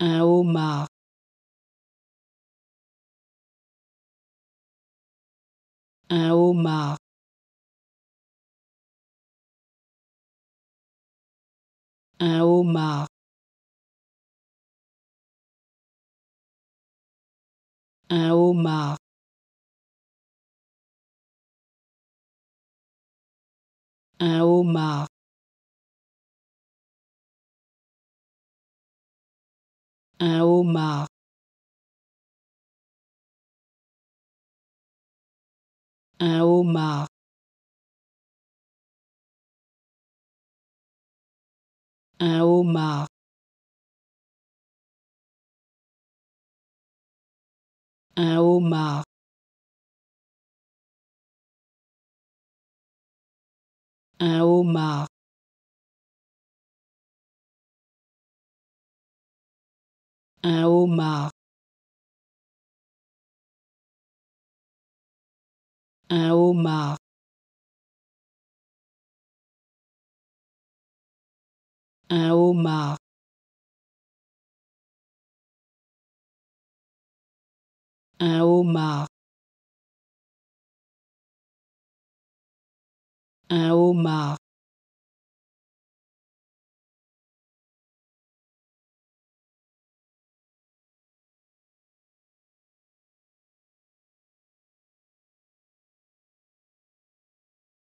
Un homard. Un homard. Un homard. Un homard. Un homard. Un homard. Un homard. Un homard. Un homard. Un homard. Un homard. Un homard. Un homard. Un homard. Un homard.